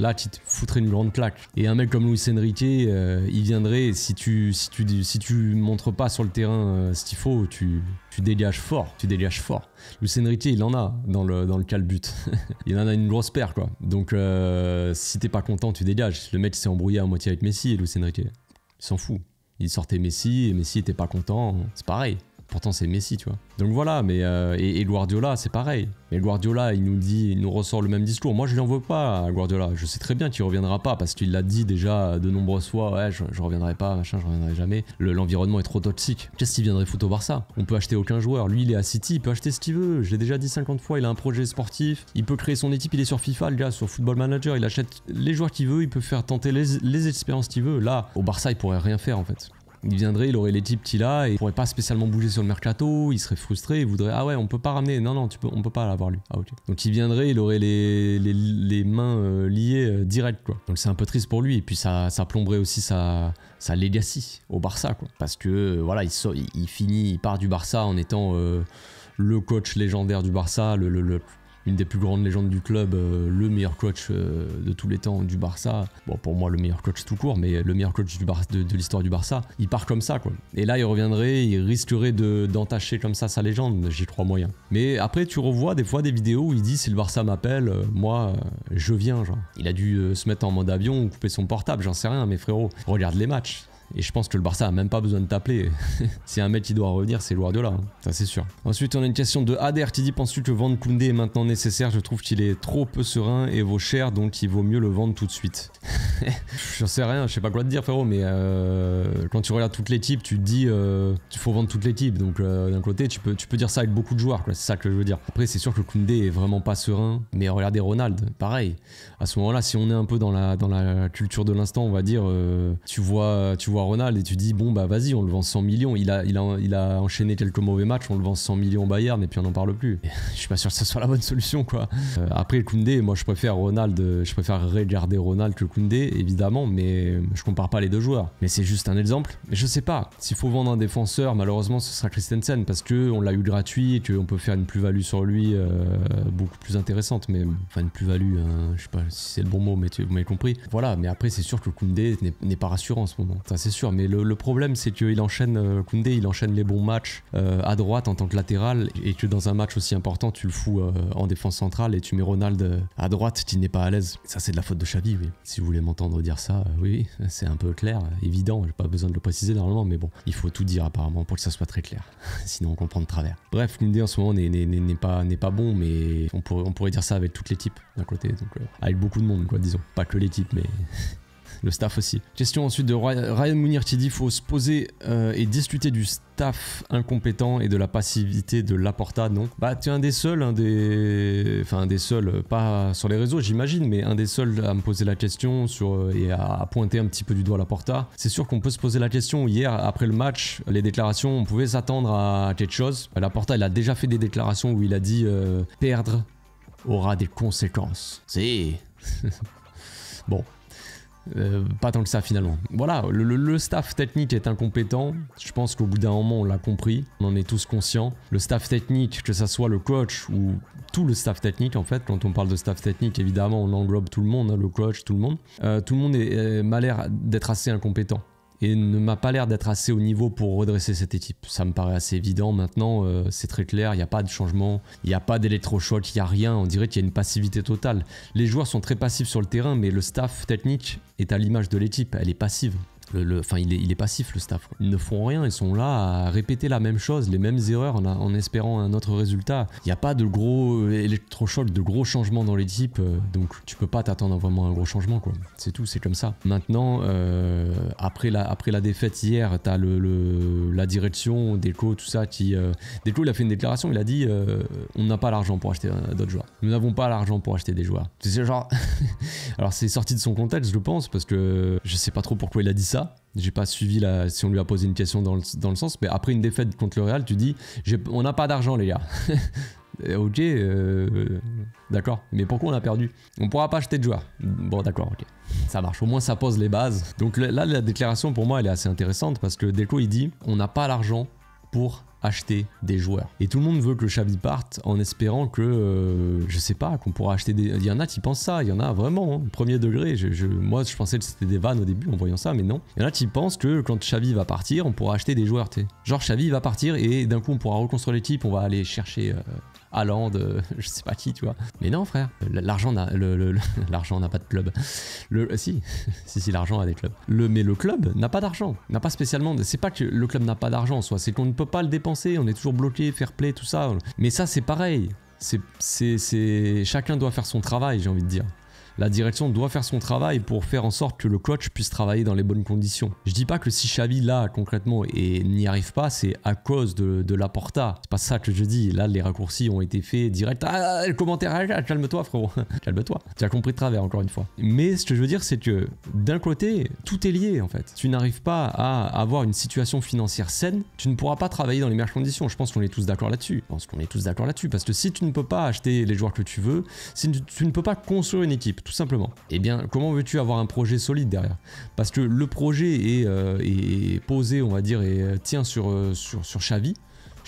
Là, tu te foutrais une grande claque. Et un mec comme Luis Enrique, euh, il viendrait, si tu, si, tu, si tu montres pas sur le terrain euh, ce qu'il faut, tu, tu dégages fort. Tu dégages fort. Luis Enrique, il en a dans le, dans le calbut. (laughs) il en a une grosse paire, quoi. Donc, euh, si t'es pas content, tu dégages. Le mec s'est embrouillé à moitié avec Messi, Luis Enrique. Il s'en fout. Il sortait Messi, et Messi était pas content. C'est pareil. Pourtant, c'est Messi, tu vois. Donc voilà, mais euh, et, Guardiola, c'est pareil. Mais Guardiola, il nous dit, il nous ressort le même discours. Moi, je lui en veux pas à Guardiola. Je sais très bien qu'il reviendra pas parce qu'il l'a dit déjà de nombreuses fois. Ouais, je, je reviendrai pas, machin, je reviendrai jamais. Le- L'environnement est trop toxique. Qu'est-ce qu'il viendrait foutre au Barça? On peut acheter aucun joueur. Lui, il est à City, il peut acheter ce qu'il veut. Je l'ai déjà dit 50 fois. Il a un projet sportif. Il peut créer son équipe. Il est sur FIFA, le gars, sur Football Manager. Il achète les joueurs qu'il veut. Il peut faire tenter les, les expériences qu'il veut. Là, au Barça, il pourrait rien faire en fait. Il viendrait, il aurait l'équipe qu'il a et il pourrait pas spécialement bouger sur le mercato, il serait frustré, il voudrait ah ouais on peut pas ramener, non non tu peux, on peut pas l'avoir lui. Ah. Donc il viendrait, il aurait les, les, les mains euh, liées euh, direct quoi. Donc c'est un peu triste pour lui et puis ça, ça plomberait aussi sa, sa legacy au Barça quoi. Parce que euh, voilà il, il, finit, il part du Barça en étant euh, le coach légendaire du Barça, le- le- une des plus grandes légendes du club, euh, le meilleur coach euh, de tous les temps du Barça. Bon, pour moi, le meilleur coach tout court, mais le meilleur coach de, l'histoire du Barça. Il part comme ça, quoi. Et là, il reviendrait, il risquerait de- d'entacher comme ça sa légende. J'y crois moyen. Mais après, tu revois des fois des vidéos où il dit si le Barça m'appelle, euh, moi, je viens, genre. Il a dû se mettre en mode avion ou couper son portable, j'en sais rien, mais frérot, regarde les matchs. Et je pense que le Barça a même pas besoin de t'appeler. (laughs) si un mec qui doit revenir, c'est Guardiola, hein. ça c'est sûr. Ensuite, on a une question de Ader qui dit Penses-tu que vendre Koundé est maintenant nécessaire? Je trouve qu'il est trop peu serein et vaut cher, donc il vaut mieux le vendre tout de suite. (laughs) J'en sais rien, je sais pas quoi te dire, frérot, mais euh, quand tu regardes toute l'équipe, tu te dis euh, il faut vendre toute l'équipe. Donc euh, d'un côté, tu peux, tu peux dire ça avec beaucoup de joueurs, c'est ça que je veux dire. Après, c'est sûr que Koundé est vraiment pas serein, mais regardez Ronald, pareil. À ce moment-là, si on est un peu dans la, dans la culture de l'instant, on va dire, euh, tu, vois, tu vois Ronald et tu dis bon, bah vas-y, on le vend 100 millions. Il a, il, a, il a enchaîné quelques mauvais matchs, on le vend 100 millions Bayern et puis on n'en parle plus. (laughs) je suis pas sûr que ce soit la bonne solution, quoi. Euh, après, Koundé, moi je préfère Ronald, je préfère regarder Ronald que Koundé, évidemment, mais je compare pas les deux joueurs. Mais c'est juste un exemple. exemple. Mais je sais pas, s'il faut vendre un défenseur, malheureusement ce sera Christensen parce que on l'a eu gratuit et qu'on peut faire une plus-value sur lui euh, beaucoup plus intéressante. Mais enfin une plus-value, hein, je sais pas si c'est le bon mot, mais tu, vous m'avez compris. Voilà, mais après c'est sûr que Koundé n'est pas rassurant en ce moment, ça c'est sûr. Mais le, problème c'est qu'il enchaîne, euh, Koundé il enchaîne les bons matchs euh, à droite en tant que latéral et que dans un match aussi important tu le fous en défense centrale et tu mets Ronald à droite, tu n'es pas à l'aise. Ça c'est de la faute de Xavi, oui. Si vous voulez m'entendre dire ça, oui, c'est un peu clair, évident, j'ai pas besoin de le préciser normalement, mais bon, il faut tout dire apparemment pour que ça soit très clair. (laughs) Sinon on comprend de travers. Bref, Koundé en ce moment n'est pas, bon, mais on pourrait, dire ça avec toute l'équipe d'un côté, donc euh, avec beaucoup de monde, quoi, disons. Pas que l'équipe, mais (laughs) le staff aussi. Question ensuite de Ryan Mounir qui dit faut se poser euh, et discuter du staff incompétent et de la passivité de Laporta, non Bah tu es un des seuls, un des... Enfin un des seuls, pas sur les réseaux j'imagine, mais un des seuls à me poser la question sur, euh, et à, pointer un petit peu du doigt Laporta. C'est sûr qu'on peut se poser la question, hier après le match, les déclarations, on pouvait s'attendre à quelque chose. Laporta il a déjà fait des déclarations où il a dit euh, perdre aura des conséquences. C'est... (laughs) bon, euh, pas tant que ça finalement. Voilà, le, staff technique est incompétent. Je pense qu'au bout d'un moment, on l'a compris. On en est tous conscients. Le staff technique, que ça soit le coach ou tout le staff technique, en fait, quand on parle de staff technique, évidemment, on englobe tout le monde, hein, le coach, tout le monde. Euh, tout le monde m'a l'air d'être assez incompétent et ne m'a pas l'air d'être assez au niveau pour redresser cette équipe. Ça me paraît assez évident maintenant, euh, c'est très clair, il n'y a pas de changement, il n'y a pas d'électrochoc, il n'y a rien, on dirait qu'il y a une passivité totale. Les joueurs sont très passifs sur le terrain, mais le staff technique est à l'image de l'équipe, elle est passive il est, il est, passif le staff. Ils ne font rien, ils sont là à répéter la même chose, les mêmes erreurs en, espérant un autre résultat. Il n'y a pas de gros électrochoc, de gros changements dans l'équipe, euh, donc tu peux pas t'attendre vraiment à un gros changement. C'est tout, c'est comme ça. Maintenant, euh, après, la, après la défaite hier, tu as le, la direction, Deco, tout ça, qui. Euh, Deco, il a fait une déclaration, il a dit on n'a pas l'argent pour acheter d'autres joueurs. Nous n'avons pas l'argent pour acheter des joueurs. Genre. (laughs) Alors, c'est sorti de son contexte, je pense, parce que je sais pas trop pourquoi il a dit ça. J'ai pas suivi la, si on lui a posé une question dans le, dans le sens, mais après une défaite contre le Real, tu dis on n'a pas d'argent, les gars. (laughs) ok, euh, d'accord. Mais pourquoi on a perdu? On pourra pas acheter de joueurs. Bon, d'accord, ok. Ça marche. Au moins, ça pose les bases. Donc là, la déclaration pour moi, elle est assez intéressante parce que Deco, il dit on n'a pas l'argent pour acheter des joueurs. Et tout le monde veut que Xavi parte en espérant que, euh, je sais pas, qu'on pourra acheter des... Il y en a qui pensent ça, il y en a vraiment, hein. premier degré. Je, moi, je pensais que c'était des vannes au début en voyant ça, mais non. Il y en a qui pensent que quand Xavi va partir, on pourra acheter des joueurs, tu Genre, Xavi va partir et d'un coup, on pourra reconstruire l'équipe, on va aller chercher... Euh, Haaland, euh, (laughs) je sais pas qui, tu vois. Mais non, frère, l'argent n'a (laughs) n'a pas de club. Le, si, (laughs) si, si, l'argent a des clubs. Le, mais le club n'a pas d'argent, n'a pas spécialement. C'est pas que le club n'a pas d'argent, soit, c'est qu'on ne peut pas le dépenser. On est toujours bloqué, fair play, tout ça. Mais ça, c'est pareil. C'est, chacun doit faire son travail, j'ai envie de dire la direction doit faire son travail pour faire en sorte que le coach puisse travailler dans les bonnes conditions. Je dis pas que si Xavi là concrètement et n'y arrive pas, c'est à cause de, de Laporta. C'est pas ça que je dis. Là, les raccourcis ont été faits direct. Ah, le commentaire, ah, calme-toi frérot, (laughs) calme-toi. Tu as compris de travers encore une fois. Mais ce que je veux dire, c'est que d'un côté, tout est lié en fait. Tu n'arrives pas à avoir une situation financière saine, tu ne pourras pas travailler dans les meilleures conditions. Je pense qu'on est tous d'accord là-dessus. Je pense qu'on est tous d'accord là-dessus parce que si tu ne peux pas acheter les joueurs que tu veux, si tu ne peux pas construire une équipe, tout simplement. Eh bien, comment veux-tu avoir un projet solide derrière? Parce que le projet est, euh, posé, on va dire, et euh, tient sur, euh, sur, sur.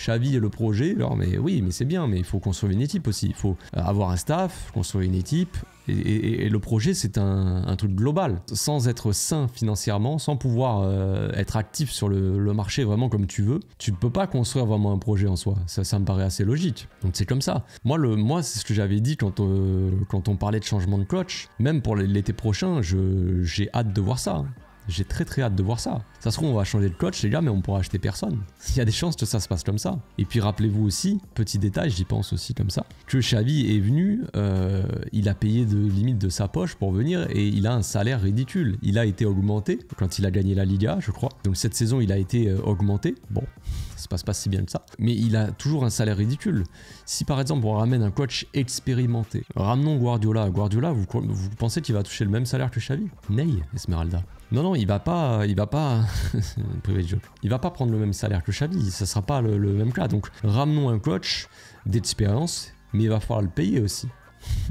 Et le projet, alors mais oui, mais c'est bien, mais il faut construire une équipe aussi. Il faut avoir un staff, construire une équipe, et, le projet, c'est un, truc global. Sans être sain financièrement, sans pouvoir euh, être actif sur le, marché vraiment comme tu veux, tu ne peux pas construire vraiment un projet en soi. Ça, ça me paraît assez logique. Donc c'est comme ça. Moi, le, moi c'est ce que j'avais dit quand, euh, quand on parlait de changement de coach. Même pour l'été prochain, j'ai hâte de voir ça. J'ai très très hâte de voir ça. Ça se trouve, on va changer de coach, les gars, mais on pourra acheter personne. Il y a des chances que ça se passe comme ça. Et puis rappelez-vous aussi, petit détail, j'y pense aussi comme ça, que Xavi est venu, euh, il a payé de limite de sa poche pour venir et il a un salaire ridicule. Il a été augmenté quand il a gagné la Liga, je crois. Donc cette saison, il a été euh, augmenté. Bon, ça se passe pas si bien que ça. Mais il a toujours un salaire ridicule. Si par exemple on ramène un coach expérimenté, ramenons Guardiola. Guardiola, vous, vous pensez qu'il va toucher le même salaire que Xavi? Ney, Esmeralda. Non, non, il va pas, il va pas, (laughs) il va pas prendre le même salaire que Xavi, ça sera pas le, même cas. Donc, ramenons un coach d'expérience, mais il va falloir le payer aussi.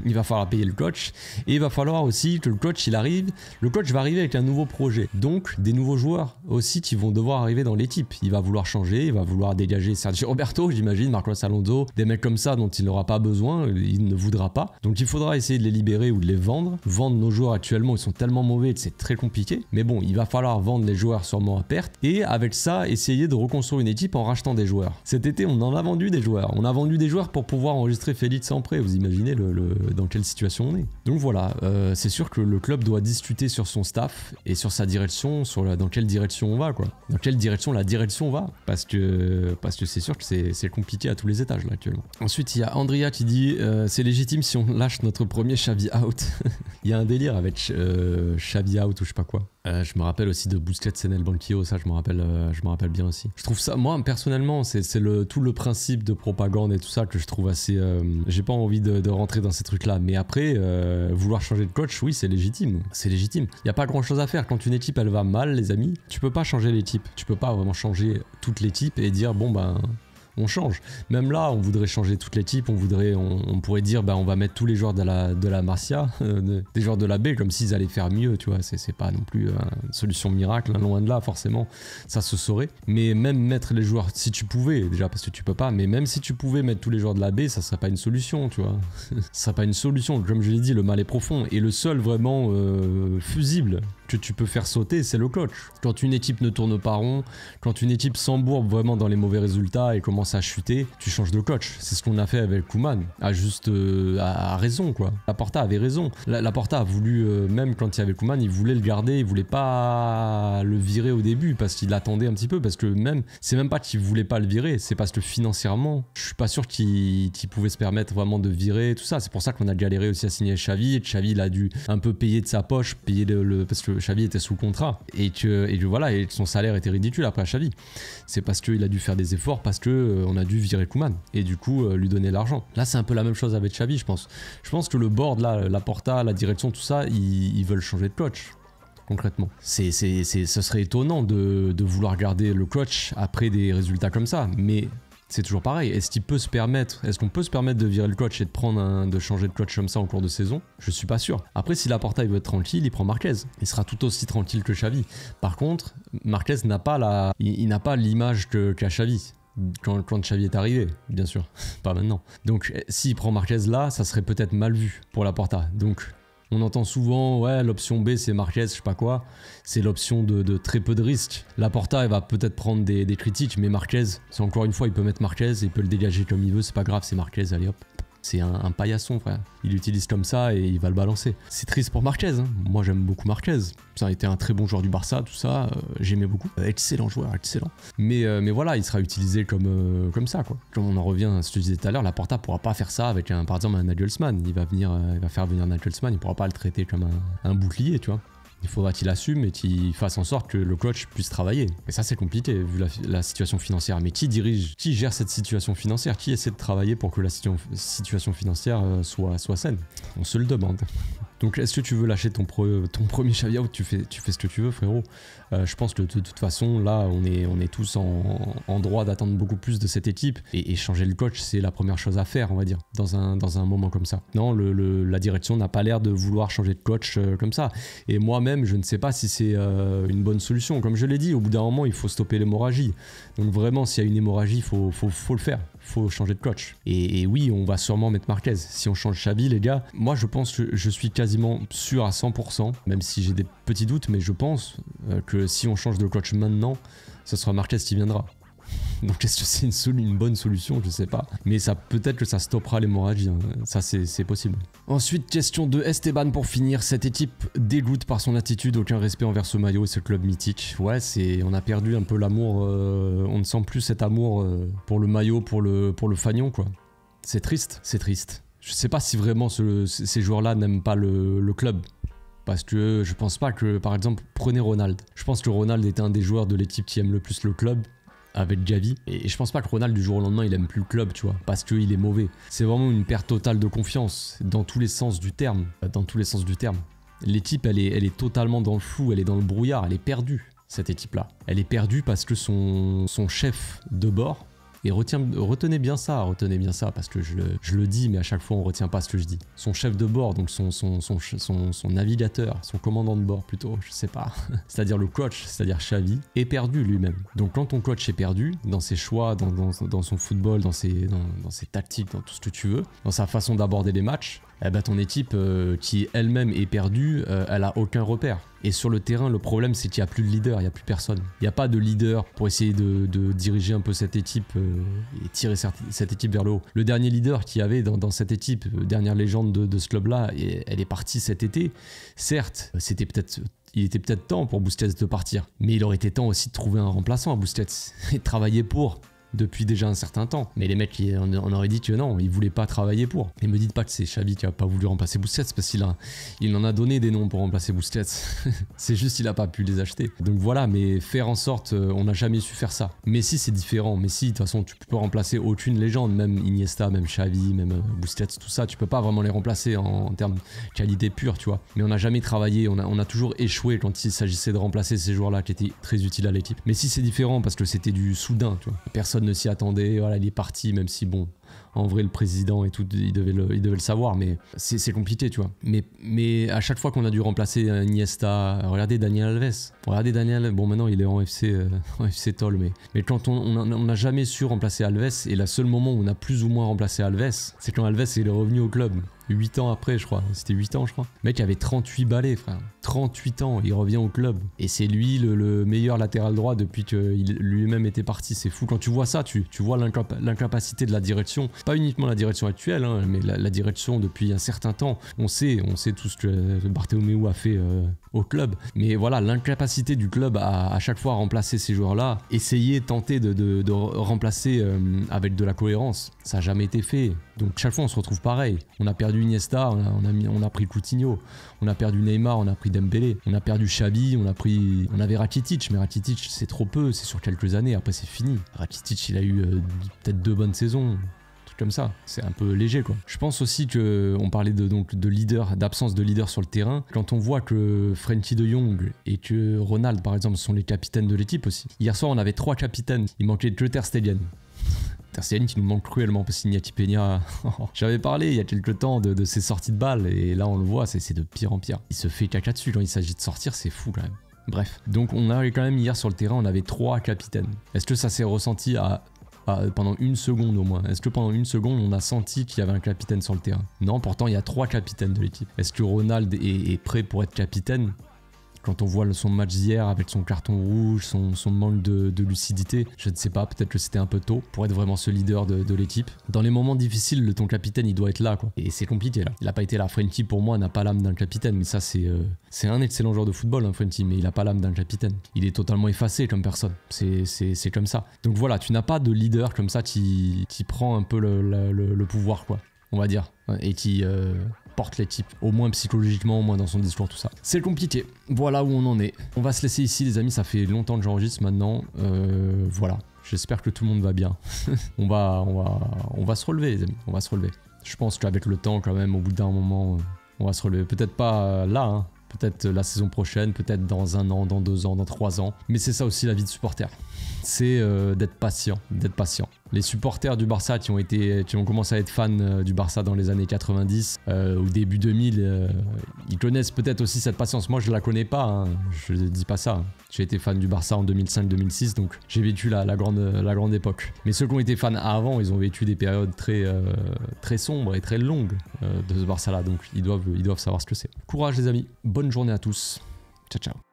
Il va falloir payer le coach et il va falloir aussi que le coach arrive. Le coach va arriver avec un nouveau projet. Donc des nouveaux joueurs aussi qui vont devoir arriver dans l'équipe. Il va vouloir changer, il va vouloir dégager Sergio Roberto, j'imagine, Marcos Alonso, des mecs comme ça dont il n'aura pas besoin, il ne voudra pas. Donc il faudra essayer de les libérer ou de les vendre. Vendre nos joueurs actuellement, ils sont tellement mauvais que c'est très compliqué. Mais bon, il va falloir vendre les joueurs sûrement à perte et avec ça essayer de reconstruire une équipe en rachetant des joueurs. Cet été, on en a vendu des joueurs. On a vendu des joueurs pour pouvoir enregistrer Félix Sampré. Vous imaginez le, dans quelle situation on est. Donc voilà, euh, c'est sûr que le club doit discuter sur son staff et sur sa direction, sur dans quelle direction on va, quoi. Dans quelle direction la direction va. Parce que parce que c'est sûr que c'est compliqué à tous les étages, là, actuellement. Ensuite, il y a Andrea qui dit euh, c'est légitime si on lâche notre premier Xavi out. (laughs) il y a un délire avec euh, Xavi out ou je sais pas quoi. Euh, je me rappelle aussi de Busquets Senel Banquillo, ça je me rappelle, euh, je me rappelle bien aussi. Je trouve ça, moi personnellement, c'est le tout le principe de propagande et tout ça que je trouve assez. Euh, j'ai pas envie de, rentrer dans ces trucs-là, mais après, vouloir changer de coach, oui, c'est légitime, c'est légitime. Il y a pas grand-chose à faire quand une équipe elle va mal, les amis. Tu peux pas changer l'équipe, tu peux pas vraiment changer toute l'équipe et dire bon ben on change. Même là, on voudrait changer toute l'équipe, on voudrait, on, pourrait dire, bah, on va mettre tous les joueurs de la, de la Marcia, des joueurs de la B, comme s'ils allaient faire mieux, tu vois. C'est pas non plus une solution miracle, hein, loin de là, forcément, ça se saurait. Mais même mettre les joueurs, si tu pouvais, déjà parce que tu peux pas, mais même si tu pouvais mettre tous les joueurs de la B, ça serait pas une solution, tu vois. (laughs) ça serait pas une solution. Comme je l'ai dit, le mal est profond. Et le seul vraiment euh, fusible que tu peux faire sauter, c'est le coach. Quand une équipe ne tourne pas rond, quand une équipe s'embourbe vraiment dans les mauvais résultats et commence à chuter, tu changes de coach. C'est ce qu'on a fait avec Kuman, à juste euh, à, raison quoi. Laporta avait raison. La, Laporta a voulu euh, même quand il y avait Kuman, il voulait le garder, il voulait pas le virer au début parce qu'il attendait un petit peu parce que même c'est même pas qu'il voulait pas le virer, c'est parce que financièrement, je suis pas sûr qu'il pouvait se permettre vraiment de virer tout ça. C'est pour ça qu'on a galéré aussi à signer Xavi Xavi il a dû un peu payer de sa poche, payer le, parce que Xavi était sous contrat et que, et voilà, et son salaire était ridicule après à Xavi. C'est parce qu'il a dû faire des efforts, parce que euh, on a dû virer Kuman et du coup euh, lui donner l'argent. Là, c'est un peu la même chose avec Xavi, je pense. Je pense que le board, là, la porta, la direction, tout ça, ils, veulent changer de coach concrètement. C'est, c'est, ce serait étonnant de, de, vouloir garder le coach après des résultats comme ça, mais c'est toujours pareil. Est-ce qu'il peut se permettre, est-ce qu'on peut se permettre de virer le coach et de prendre un, de changer de coach comme ça en cours de saison? Je suis pas sûr. Après, si Laporta il veut être tranquille, il prend Marquez. Il sera tout aussi tranquille que Xavi. Par contre, Marquez n'a pas la, il, n'a pas l'image qu'a Xavi. Quand, quand, Xavi est arrivé, bien sûr, (laughs) pas maintenant. Donc, s'il prend Marquez là, ça serait peut-être mal vu pour Laporta. Donc, on entend souvent, ouais, l'option B c'est Marquez, je sais pas quoi. C'est l'option de, très peu de risques. Laporta, elle va peut-être prendre des, des, critiques, mais Marquez, c'est encore une fois, il peut mettre Marquez, il peut le dégager comme il veut, c'est pas grave, c'est Marquez, allez hop. C'est un, paillasson, frère. Il l'utilise comme ça et il va le balancer. C'est triste pour Marquez. Hein. Moi, j'aime beaucoup Marquez. Ça a été un très bon joueur du Barça, tout ça. Euh, j'aimais beaucoup. Euh, excellent joueur, excellent. Mais, euh, mais voilà, il sera utilisé comme, ça, quoi. Comme on en revient à ce que je disais tout à l'heure, la Porta pourra pas faire ça avec, un, par exemple, un Nagelsmann. Il va, venir, il va faire venir Nagelsmann, il pourra pas le traiter comme un bouclier, tu vois. Il faudra qu'il assume et qu'il fasse en sorte que le coach puisse travailler. Et ça, c'est compliqué vu la, situation financière. Mais qui dirige, qui gère cette situation financière? Qui essaie de travailler pour que la situation financière euh, soit, soit saine? On se le demande. Donc, est-ce que tu veux lâcher ton, premier Xavi ou tu fais, ce que tu veux, frérot? Euh, Je pense que de, toute façon, là, on est, tous en, droit d'attendre beaucoup plus de cette équipe. Et, changer le coach, c'est la première chose à faire, on va dire, dans un, moment comme ça. Non, la direction n'a pas l'air de vouloir changer de coach euh, comme ça. Et moi-même, je ne sais pas si c'est euh, une bonne solution. Comme je l'ai dit, au bout d'un moment, il faut stopper l'hémorragie. Donc, vraiment, s'il y a une hémorragie, il faut le faire faut changer de coach. Et, oui, on va sûrement mettre Marquez. Si on change Xavi, les gars, moi je pense que je suis quasiment sûr à 100%, même si j'ai des petits doutes, mais je pense euh, que si on change de coach maintenant, ce sera Marquez qui viendra. (laughs) Donc est-ce que c'est une, bonne solution? Je sais pas. Mais peut-être que ça stoppera l'hémorragie. Hein. Ça c'est possible. Ensuite, question de Esteban pour finir. Cette équipe dégoûte par son attitude, aucun respect envers ce maillot et ce club mythique. Ouais, c'est on a perdu un peu l'amour. Euh, on ne sent plus cet amour euh, pour le maillot, pour le, pour fanion quoi. C'est triste, c'est triste. Je sais pas si vraiment ces joueurs-là n'aiment pas le, club. Parce que je pense pas que, par exemple, prenez Ronald. Je pense que Ronald est un des joueurs de l'équipe qui aime le plus le club avec Javi. Et je pense pas que Ronald du jour au lendemain il aime plus le club, tu vois, parce qu'il est mauvais. C'est vraiment une perte totale de confiance dans tous les sens du terme. Dans tous les sens du terme. L'équipe elle est, elle est totalement dans le flou, elle est dans le brouillard, elle est perdue, cette équipe-là. Elle est perdue parce que son, son chef de bord, Et retenez bien ça, retenez bien ça, parce que je, le dis, mais à chaque fois on retient pas ce que je dis. Son chef de bord, donc son, navigateur, son commandant de bord plutôt, je sais pas, (laughs) c'est-à-dire le coach, c'est-à-dire Xavi, est perdu lui-même. Donc quand ton coach est perdu, dans ses choix, dans, dans, son football, dans ses, dans ses tactiques, dans tout ce que tu veux, dans sa façon d'aborder les matchs, eh ben, ton équipe euh, qui elle-même est perdue, euh, elle a aucun repère. Et sur le terrain, le problème c'est qu'il n'y a plus de leader, il n'y a plus personne. Il n'y a pas de leader pour essayer de, diriger un peu cette équipe euh, et tirer cette, équipe vers le haut. Le dernier leader qu'il y avait dans, cette équipe, dernière légende de, ce club-là, elle est partie cet été. Certes, c'était peut-être il était peut-être temps pour Busquets de partir. Mais il aurait été temps aussi de trouver un remplaçant à Busquets et de travailler pour depuis déjà un certain temps. Mais les mecs, on aurait dit que non, ils voulaient pas travailler pour. Et me dites pas que c'est Xavi qui a pas voulu remplacer Busquets parce qu'il il en a donné des noms pour remplacer Busquets. (laughs) c'est juste il a pas pu les acheter. Donc voilà, mais faire en sorte, euh, on n'a jamais su faire ça. Messi c'est différent. Messi de toute façon tu peux remplacer aucune légende, même Iniesta, même Xavi, même euh, Busquets, tout ça, tu peux pas vraiment les remplacer en, termes de qualité pure, tu vois. Mais on n'a jamais travaillé, on a, on a toujours échoué quand il s'agissait de remplacer ces joueurs-là qui étaient très utiles à l'équipe. Messi c'est différent parce que c'était du soudain, tu vois. Personne ne s'y attendait. Voilà, il est parti, même si bon, en vrai, le président et tout, il devait le, devait le savoir, mais c'est compliqué, tu vois. Mais, mais à chaque fois qu'on a dû remplacer Iniesta, regardez Daniel Alves. Regardez Daniel, bon maintenant il est en FC, euh, (laughs) en FC Toll, mais, mais quand on n'a jamais su remplacer Alves, et le seul moment où on a plus ou moins remplacé Alves, c'est quand Alves est revenu au club. 8 ans après, je crois. C'était 8 ans, je crois. Le mec avait 38 balais, frère. 38 ans, il revient au club. Et c'est lui le, meilleur latéral droit depuis qu'il lui-même était parti. C'est fou. Quand tu vois ça, tu, tu vois l'incapacité de la direction pas uniquement la direction actuelle, hein, mais la, direction depuis un certain temps. On sait, on sait tout ce que Barthélemy a fait euh, au club. Mais voilà, l'incapacité du club à, à chaque fois remplacer ces joueurs-là, essayer, tenter de, remplacer euh, avec de la cohérence, ça n'a jamais été fait. Donc chaque fois on se retrouve pareil. On a perdu Iniesta, on a, pris Coutinho, on a perdu Neymar, on a pris Dembélé, on a perdu Xabi, on a pris, on avait Rakitic, mais Rakitic c'est trop peu, c'est sur quelques années. Après c'est fini. Rakitic il a eu euh, peut-être deux bonnes saisons comme ça. C'est un peu léger, quoi. Je pense aussi que on parlait de donc de leader, d'absence de leader sur le terrain. Quand on voit que Frenkie de Jong et que Ronald, par exemple, sont les capitaines de l'équipe aussi. Hier soir, on avait trois capitaines. Il manquait que Ter Stegen. (laughs) Ter Stegen qui nous manque cruellement parce qu'Ignati Peña. (laughs) J'avais parlé il y a quelques temps de, ses sorties de balles et là on le voit, c'est de pire en pire. Il se fait caca dessus quand il s'agit de sortir, c'est fou quand même. Bref, donc on avait quand même hier sur le terrain, on avait trois capitaines. Est-ce que ça s'est ressenti à pendant une seconde au moins. Est-ce que pendant une seconde, on a senti qu'il y avait un capitaine sur le terrain? Non, pourtant, il y a trois capitaines de l'équipe. Est-ce que Ronald est prêt pour être capitaine? Quand on voit son match d'hier avec son carton rouge, son, manque de, lucidité, je ne sais pas, peut-être que c'était un peu tôt pour être vraiment ce leader de, l'équipe. Dans les moments difficiles, le ton capitaine, il doit être là, quoi. Et c'est compliqué, là. Il n'a pas été là. Frenkie, pour moi, n'a pas l'âme d'un capitaine, mais ça, c'est euh, un excellent joueur de football, hein, mais il n'a pas l'âme d'un capitaine. Il est totalement effacé comme personne. C'est comme ça. Donc voilà, tu n'as pas de leader comme ça qui, qui prend un peu le, le, pouvoir, quoi, on va dire, et qui... Euh, porte les types, au moins psychologiquement, au moins dans son discours, tout ça. C'est compliqué. Voilà où on en est. On va se laisser ici, les amis. Ça fait longtemps que j'enregistre maintenant. Euh, voilà. J'espère que tout le monde va bien. (laughs) on, va, on, va, on va se relever, les amis. On va se relever. Je pense qu'avec le temps, quand même, au bout d'un moment, on va se relever. Peut-être pas là, hein. peut-être la saison prochaine, peut-être dans un an, dans deux ans, dans trois ans. Mais c'est ça aussi la vie de supporter. C'est euh, d'être patient, d'être patient les supporters du Barça qui ont, été, commencé à être fans euh, du Barça dans les années 90 euh, au début 2000, euh, ils connaissent peut-être aussi cette patience. Moi, je la connais pas, hein. je ne dis pas ça. J'ai été fan du Barça en 2005-2006, donc j'ai vécu la, grande, la grande époque. Mais ceux qui ont été fans avant, ils ont vécu des périodes très, très sombres et très longues de ce Barça-là, donc ils doivent savoir ce que c'est. Courage les amis, bonne journée à tous. Ciao ciao.